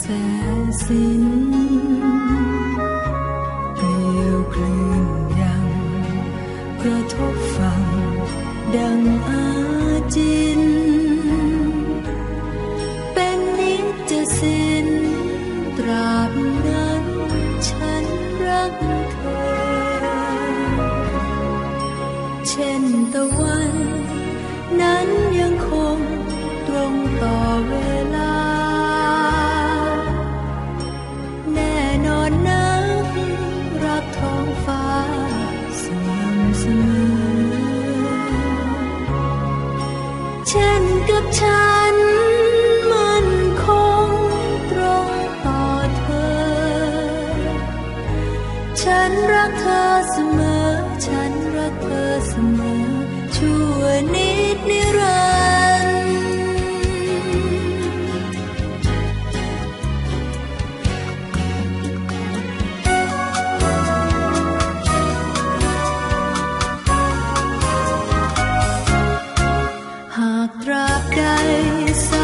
แสสิ้นเกลียวคลื่นยังกระทบฟังดังอาจิน เป็นนิจะสิ้นตราบนั้นฉันรักเธอ เช่นตะวัน นั้นยังคงตรงต่อเวลา เช่นกับฉันมันคงตรงต่อเธอ ฉันรักเธอเสมอ ฉันรักเธอ sei.